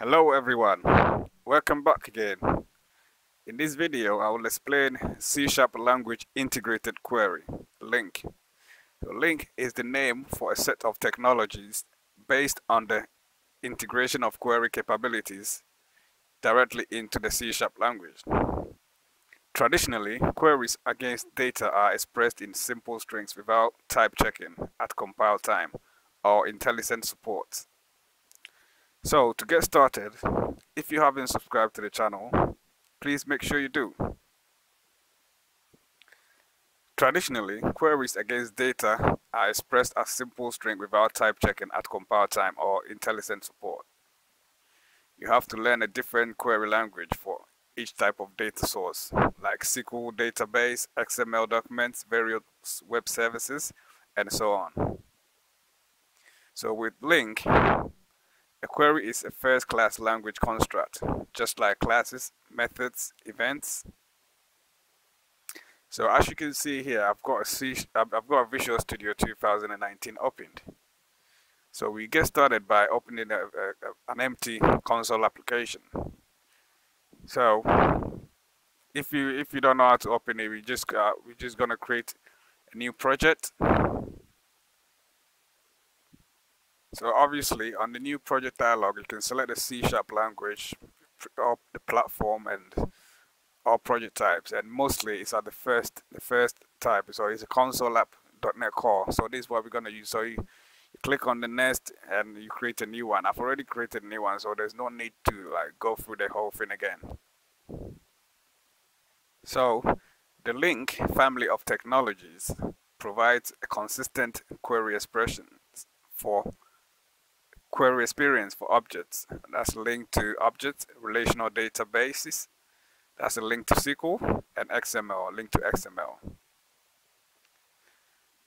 Hello everyone, welcome back again. In this video I will explain C-sharp language integrated query, LINQ. So LINQ is the name for a set of technologies based on the integration of query capabilities directly into the C-sharp language. Traditionally, queries against data are expressed in simple strings without type checking at compile time or IntelliSense support. So to get started, if you haven't subscribed to the channel, please make sure you do. Traditionally, queries against data are expressed as simple string without type checking at compile time or IntelliSense support. You have to learn a different query language for each type of data source, like SQL database, XML documents, various web services, and so on. So with LINQ, a query is a first-class language construct, just like classes, methods, events. So as you can see here, I've got a C, I've got a Visual Studio 2019 opened. So we get started by opening a, a, an empty console application. So if you if you don't know how to open it, we just uh, we're just gonna create a new project. So obviously on the new project dialog, you can select the C Sharp language, or the platform and all project types. And mostly it's at the first the first type. So it's a console app.NET Core. So this is what we're gonna use. So you, you click on the next and you create a new one. I've already created a new one, so there's no need to like go through the whole thing again. So the LINQ family of technologies provides a consistent query expression for query experience for objects. That's LINQ to objects, relational databases. That's a LINQ to SQL and XML, LINQ to XML.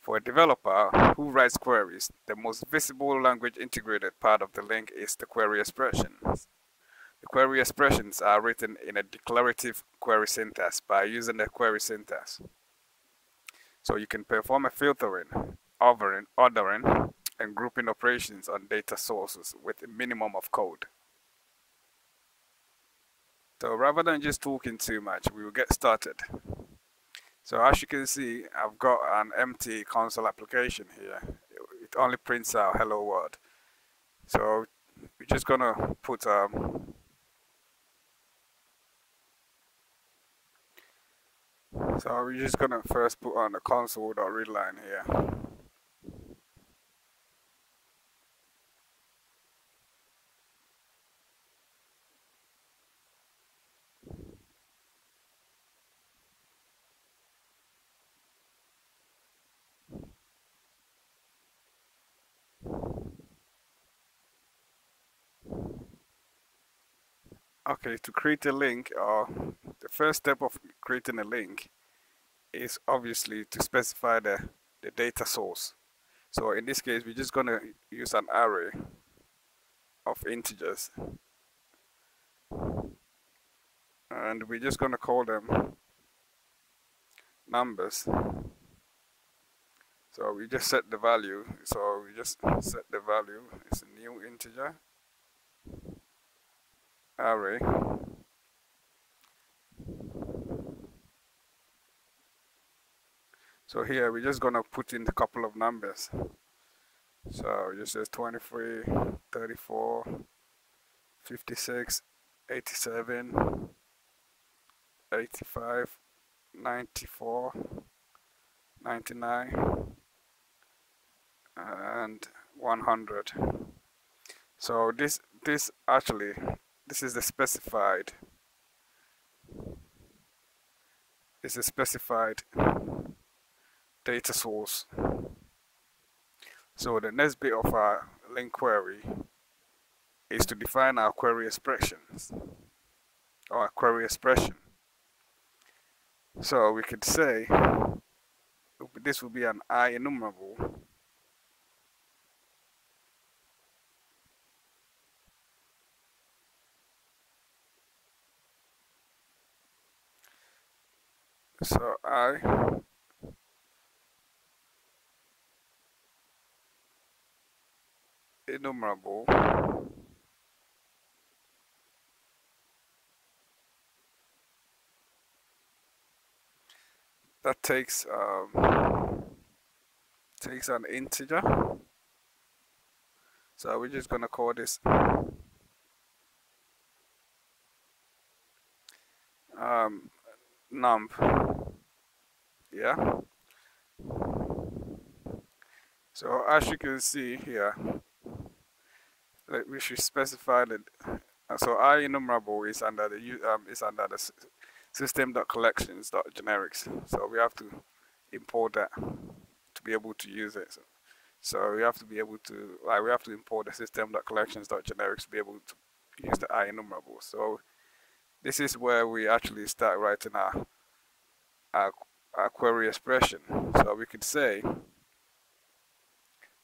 For a developer who writes queries, the most visible language integrated part of the LINQ is the query expressions. The query expressions are written in a declarative query syntax by using the query syntax. So you can perform a filtering, ordering, ordering and grouping operations on data sources with a minimum of code. So rather than just talking too much, we will get started. So as you can see, I've got an empty console application here. It only prints out hello world. So we're just gonna put um, so we're just gonna first put on the console.readline here. Okay, to create a LINQ, uh, the first step of creating a LINQ is obviously to specify the, the data source. So in this case, we're just going to use an array of integers. And we're just going to call them numbers. So we just set the value. So we just set the value. It's a new integer array so here we're just gonna put in a couple of numbers. So it says 23 34 56 87 85 94 99 and 100 so this this actually this is the specified this is specified data source. So the next bit of our LINQ query is to define our query expressions or query expression. So we could say this will be an i enumerable So I innumerable that takes um, takes an integer. So we're just gonna call this um, num yeah? So as you can see here like we should specify that so i enumerable is under the um, is under the system.collections.generics so we have to import that to be able to use it. So, so we have to be able to like we have to import the system.collections.generics to be able to use the i enumerable. So this is where we actually start writing our, our, our query expression so we could say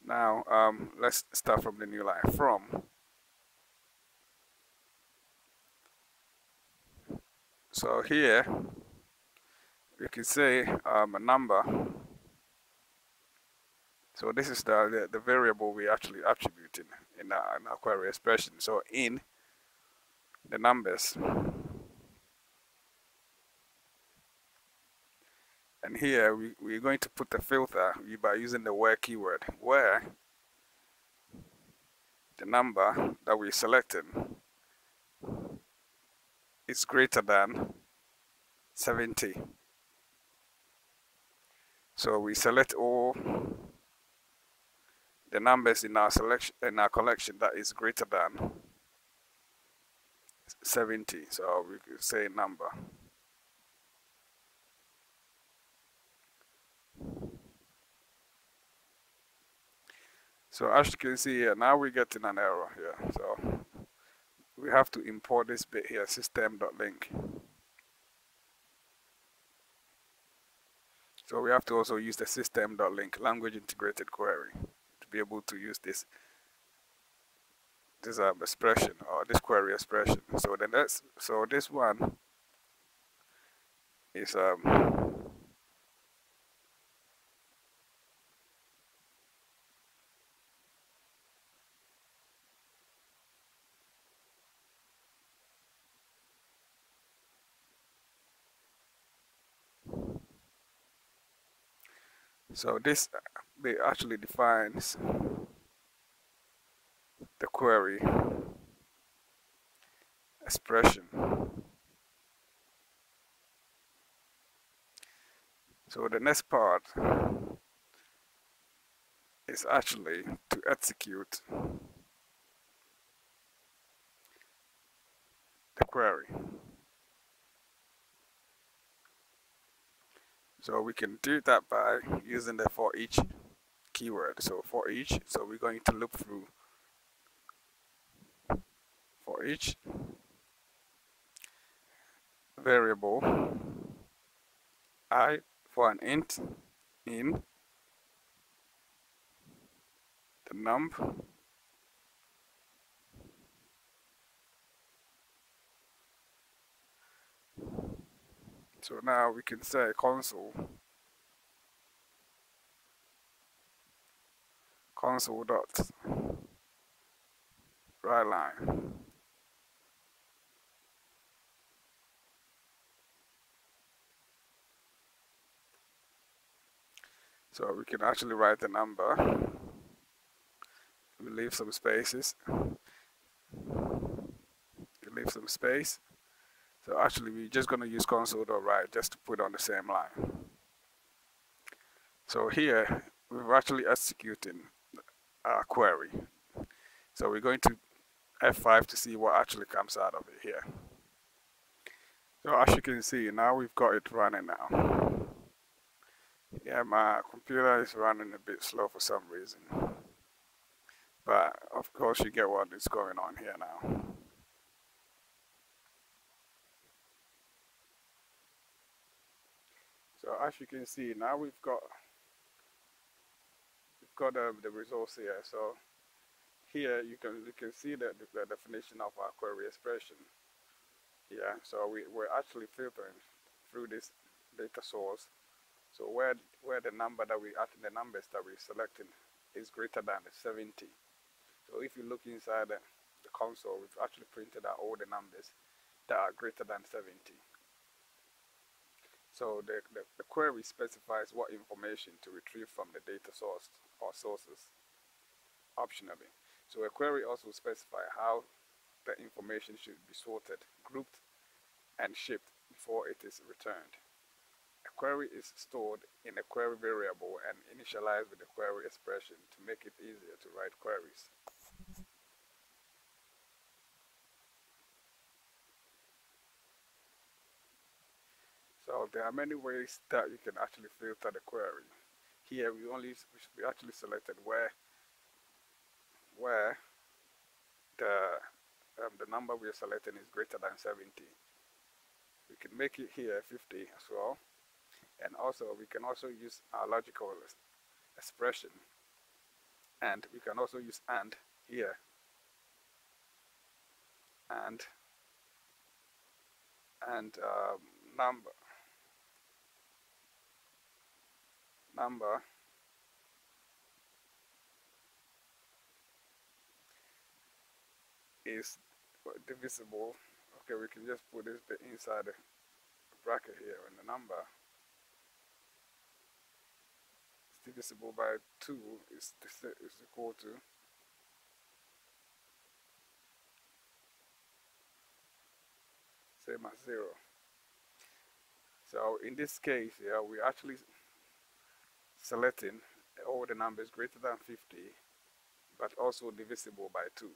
now um, let's start from the new line from So here we can say um, a number. So this is the, the, the variable we actually attributing in our, in our query expression. So in the numbers. And here we, we're going to put the filter by using the where keyword, where the number that we selected is greater than 70. So we select all the numbers in our selection in our collection that is greater than 70. So we say number. So as you can see here, now we're getting an error here. So we have to import this bit here system.Linq so we have to also use the system.Linq language integrated query to be able to use this this um, expression or this query expression so then that's so this one is um So this actually defines the query expression. So the next part is actually to execute the query. So we can do that by using the for each keyword. So for each, so we're going to loop through for each variable i for an int in the num So now we can say console. Console dot write line. So we can actually write the number. We leave some spaces. We leave some space so actually we're just going to use console.write just to put on the same line. So here we're actually executing our query. So we're going to F5 to see what actually comes out of it here. So as you can see now we've got it running now. Yeah, my computer is running a bit slow for some reason. But of course you get what is going on here now. So as you can see, now we've got we've got um, the results here. So here you can you can see the, the, the definition of our query expression. Yeah, so we, we're actually filtering through this data source. So where where the number that we at the numbers that we're selecting is greater than 70. So if you look inside the, the console, we've actually printed out all the numbers that are greater than 70. So the, the, the query specifies what information to retrieve from the data source or sources optionally. So a query also specifies how the information should be sorted, grouped, and shipped before it is returned. A query is stored in a query variable and initialized with a query expression to make it easier to write queries. There are many ways that you can actually filter the query. Here we only we actually selected where where the um, the number we are selecting is greater than 70 we can make it here 50 as well. And also we can also use our logical expression. And we can also use and here. And and um, number number. Is divisible. Okay, we can just put this bit inside the bracket here and the number. Is divisible by 2 is, is equal to. Same as 0. So in this case yeah, we're actually selecting all the numbers greater than 50 but also divisible by 2.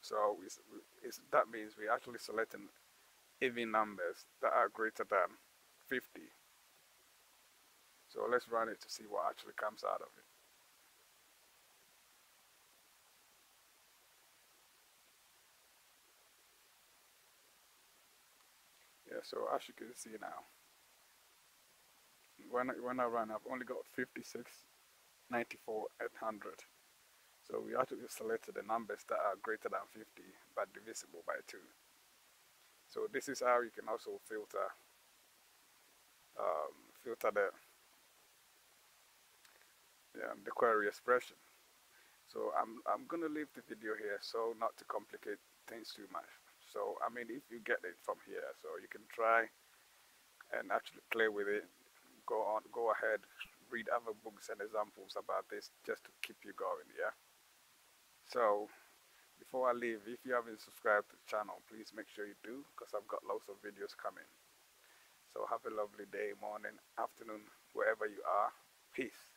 So it's, it's, that means we're actually selecting even numbers that are greater than 50. So let's run it to see what actually comes out of it. Yeah, so as you can see now, when I, when I run, I've only got 56, 94, 800. So we actually selected the numbers that are greater than 50 but divisible by 2. So this is how you can also filter um, filter the yeah, the query expression. So I'm I'm gonna leave the video here so not to complicate things too much. So I mean if you get it from here, so you can try and actually play with it. Go on, go ahead, read other books and examples about this just to keep you going. Yeah. So before I leave, if you haven't subscribed to the channel, please make sure you do because I've got lots of videos coming. So have a lovely day, morning, afternoon, wherever you are. Peace.